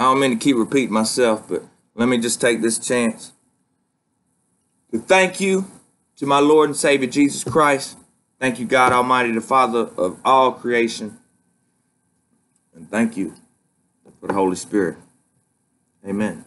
I don't mean to keep repeating myself, but let me just take this chance to thank you to my Lord and Savior Jesus Christ. Thank you, God Almighty, the Father of all creation. And thank you for the Holy Spirit. Amen.